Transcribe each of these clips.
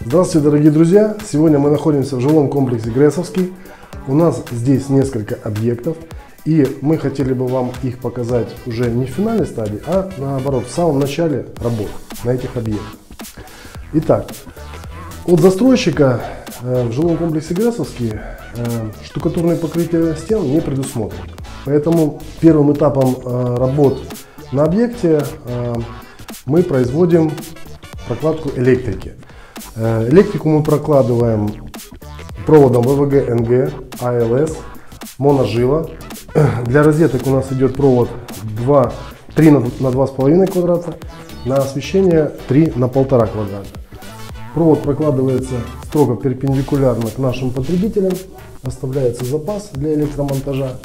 Здравствуйте, дорогие друзья! Сегодня мы находимся в жилом комплексе Гресовский. У нас здесь несколько объектов, и мы хотели бы вам их показать уже не в финальной стадии, а наоборот, в самом начале работ на этих объектах. Итак, от застройщика э, в жилом комплексе Гресовский э, штукатурное покрытие стен не предусмотрено. Поэтому первым этапом э, работ на объекте мы производим прокладку электрики. Электрику мы прокладываем проводом ВВГ-НГ, АЛС, моножила. Для розеток у нас идет провод 2, 3 на 2,5 квадрата, на освещение 3 на 1,5 квадрата. Провод прокладывается строго перпендикулярно к нашим потребителям, оставляется запас для электромонтажа.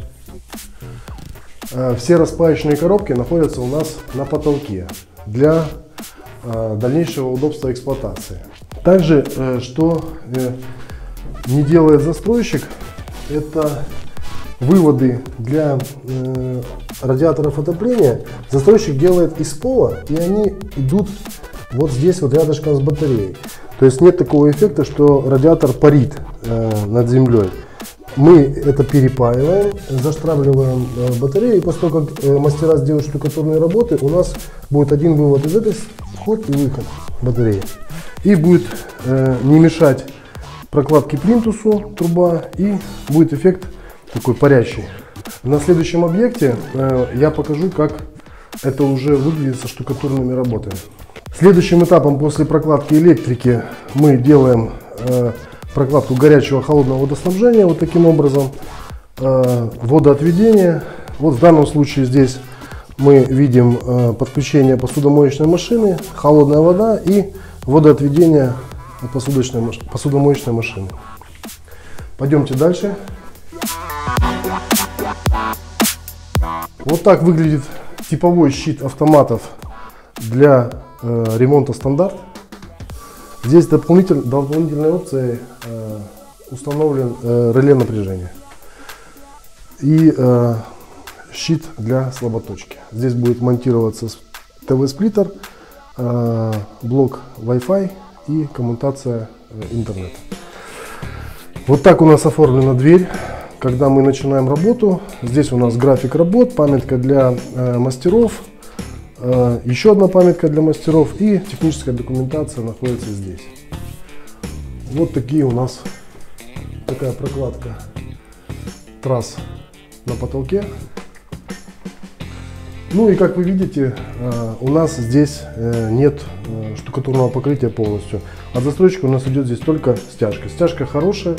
Э, все распаечные коробки находятся у нас на потолке для э, дальнейшего удобства эксплуатации. Также, э, что не делает застройщик, это выводы для радиаторов отопления застройщик делает из пола, и они идут вот здесь вот рядышком с батареей. То есть нет такого эффекта, что радиатор парит над землей. Мы это перепаиваем, заштравливаем э, батарею, и после того, как э, мастера сделают штукатурные работы, у нас будет один вывод из этой, вход и выход батареи. И будет э, не мешать прокладке плинтусу труба, и будет эффект такой парящий. На следующем объекте э, я покажу, как это уже выглядит со штукатурными работами. Следующим этапом после прокладки электрики мы делаем э, прокладку горячего холодного водоснабжения вот таким образом. Э, водоотведение. Вот в данном случае здесь мы видим э, подключение посудомоечной машины, холодная вода и водоотведение посудочной, посудомоечной машины. Пойдемте дальше. Вот так выглядит типовой щит автоматов для э, ремонта стандарт. Здесь дополнитель, дополнительной опцией э, установлен э, реле напряжения и э, щит для слаботочки. Здесь будет монтироваться ТВ-сплиттер, э, блок Wi-Fi и коммутация э, интернета. Вот так у нас оформлена дверь. Когда мы начинаем работу, здесь у нас график работ, памятка для э, мастеров, Э, еще одна памятка для мастеров и техническая документация находится здесь. Вот такие у нас такая прокладка трасс на потолке. Ну и как вы видите, э, у нас здесь э, нет штукатурного покрытия полностью. От застройщика у нас идет здесь только стяжка. Стяжка хорошая,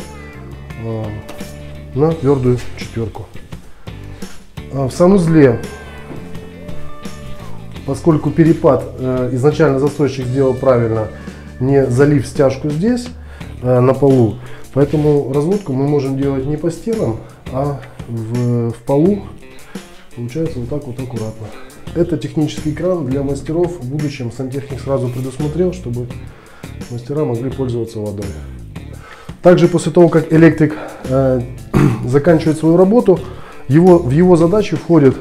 на твердую четверку. В санузле поскольку перепад э, изначально застройщик сделал правильно, не залив стяжку здесь, э, на полу, поэтому разводку мы можем делать не по стенам, а в, в полу, получается вот так вот аккуратно. Это технический кран для мастеров, в будущем сантехник сразу предусмотрел, чтобы мастера могли пользоваться водой. Также после того, как электрик э, заканчивает свою работу, его, в его задачи входит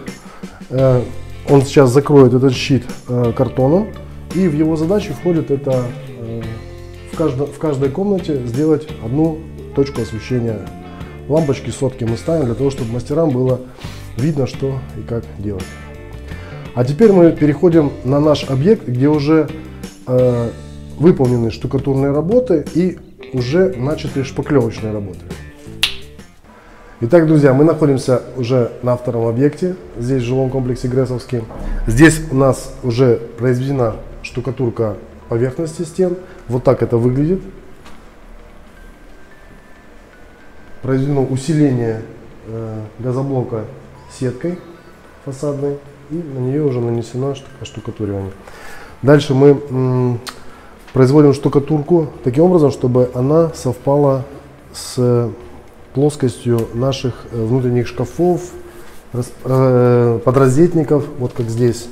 э, он сейчас закроет этот щит э, картоном, и в его задачу входит это э, в, каждо, в каждой комнате сделать одну точку освещения. Лампочки сотки мы ставим для того, чтобы мастерам было видно, что и как делать. А теперь мы переходим на наш объект, где уже э, выполнены штукатурные работы и уже начаты шпаклевочные работы. Итак, друзья, мы находимся уже на втором объекте, здесь в жилом комплексе Гресовский. Здесь у нас уже произведена штукатурка поверхности стен. Вот так это выглядит. Произведено усиление э, газоблока сеткой фасадной и на нее уже нанесено штукатуривание. Дальше мы производим штукатурку таким образом, чтобы она совпала с плоскостью наших э, внутренних шкафов, э, подрозетников, вот как здесь.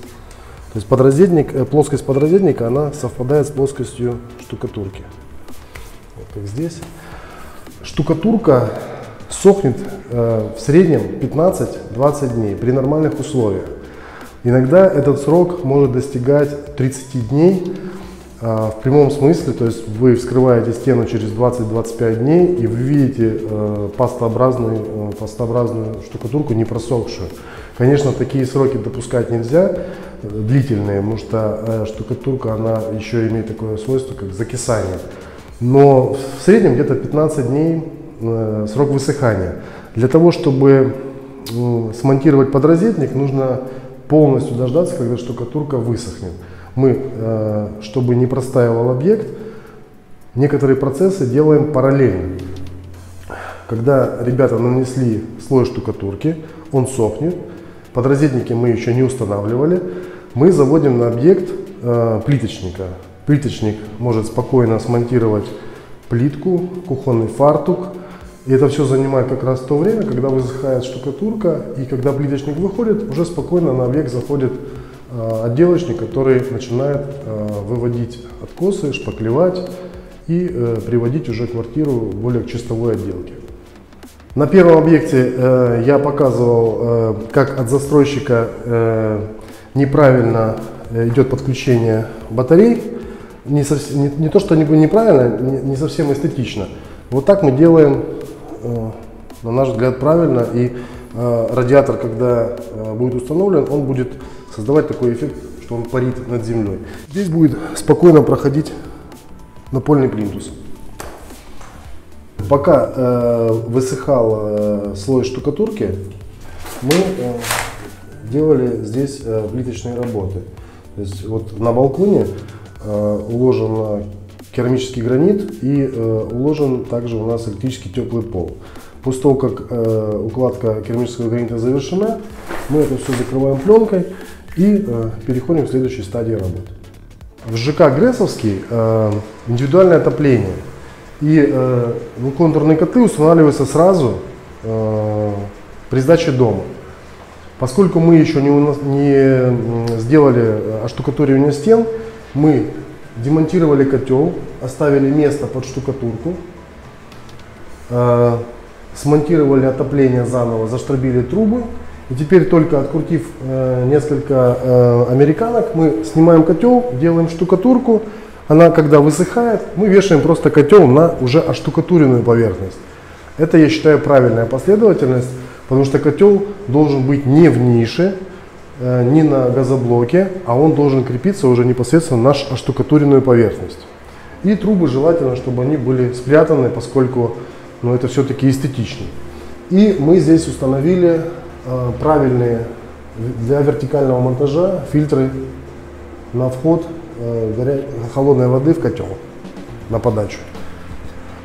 То есть подрозетник, э, плоскость подрозетника, она совпадает с плоскостью штукатурки. Вот как здесь. Штукатурка сохнет в среднем 15-20 дней при нормальных условиях. Иногда этот срок может достигать 30 дней в прямом смысле, то есть вы вскрываете стену через 20-25 дней и вы видите э, пастообразную, э, пастообразную штукатурку не просохшую. Конечно, такие сроки допускать нельзя, э, длительные, потому что штукатурка она еще имеет такое свойство, как закисание. Но в среднем где-то 15 дней срок высыхания. Для того, чтобы смонтировать подрозетник, нужно полностью дождаться, когда штукатурка высохнет. Мы, э, чтобы не простаивал объект, некоторые процессы делаем параллельно. Когда ребята нанесли слой штукатурки, он сохнет, подрозетники мы еще не устанавливали, мы заводим на объект э, плиточника. Плиточник может спокойно смонтировать плитку, кухонный фартук, и это все занимает как раз то время, когда высыхает штукатурка, и когда плиточник выходит, уже спокойно на объект заходит отделочник, который начинает э, выводить откосы, шпаклевать и э, приводить уже квартиру более к чистовой отделке. На первом объекте э, я показывал, э, как от застройщика э, неправильно идет подключение батарей. Не, совсем, не, не то, что неправильно, не, не совсем эстетично. Вот так мы делаем Э, на наш взгляд, правильно. И э, радиатор, когда э, будет установлен, он будет создавать такой эффект, что он парит над землей. Здесь будет спокойно проходить напольный плинтус. Пока э, высыхал э, слой штукатурки, мы э, делали здесь э, плиточные работы. То есть вот на балконе э, уложен керамический гранит и э, уложен также у нас электрический теплый пол. После того, как э, укладка керамического гранита завершена, мы это все закрываем пленкой и э, переходим к следующей стадии работы. В ЖК Гресовский э, индивидуальное отопление и э, контурные котлы устанавливаются сразу э, при сдаче дома. Поскольку мы еще не, не сделали оштукатуривание стен, мы демонтировали котел, оставили место под штукатурку, э, смонтировали отопление заново, заштробили трубы. И теперь только открутив э, несколько э, американок, мы снимаем котел, делаем штукатурку. Она, когда высыхает, мы вешаем просто котел на уже оштукатуренную поверхность. Это, я считаю, правильная последовательность, потому что котел должен быть не в нише, Э, не на газоблоке, а он должен крепиться уже непосредственно на оштукатуренную поверхность. И трубы желательно, чтобы они были спрятаны, поскольку ну, это все-таки эстетично. И мы здесь установили правильные для вертикального монтажа фильтры на вход э, холодной воды в котел на подачу.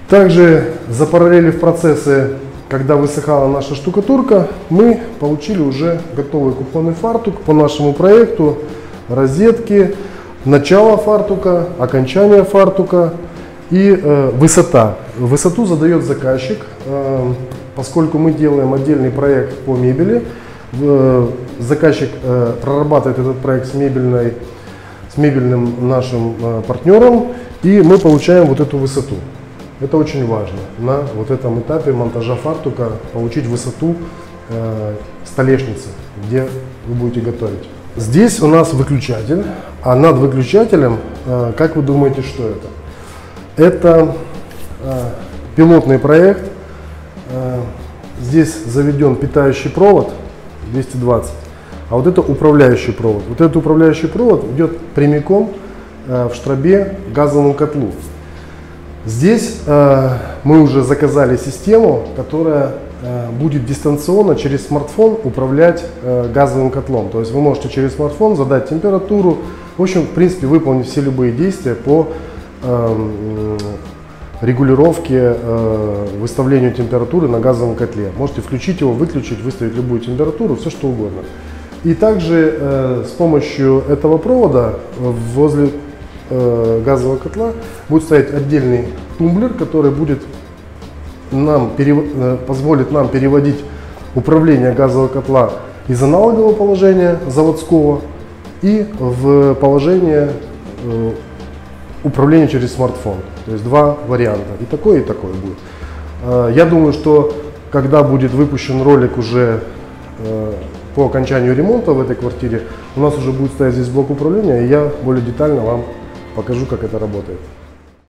Также запараллелив процессы когда высыхала наша штукатурка, мы получили уже готовый кухонный фартук по нашему проекту, розетки, начало фартука, окончание фартука и э, высота. Высоту задает заказчик, э, поскольку мы делаем отдельный проект по мебели. Э, заказчик э, прорабатывает этот проект с, мебельной, с мебельным нашим э, партнером, и мы получаем вот эту высоту. Это очень важно на вот этом этапе монтажа фартука получить высоту э, столешницы, где вы будете готовить. Здесь у нас выключатель, а над выключателем, э, как вы думаете, что это? Это э, пилотный проект. Э, здесь заведен питающий провод 220, а вот это управляющий провод. Вот этот управляющий провод идет прямиком э, в штробе газовому котлу. Здесь мы уже заказали систему, которая будет дистанционно через смартфон управлять газовым котлом. То есть вы можете через смартфон задать температуру, в общем, в принципе, выполнить все любые действия по регулировке, э, выставлению температуры на газовом котле. Можете включить его, выключить, выставить любую температуру, все что угодно. И также э, с помощью этого провода возле э, газового котла будет стоять отдельный тумблер, который будет нам, позволит нам переводить управление газового котла из аналогового положения заводского и в положение управления через смартфон. То есть два варианта. И такой, и такой будет. Э, я думаю, что когда будет выпущен ролик уже э, по окончанию ремонта в этой квартире, у нас уже будет стоять здесь блок управления, и я более детально вам покажу, как это работает.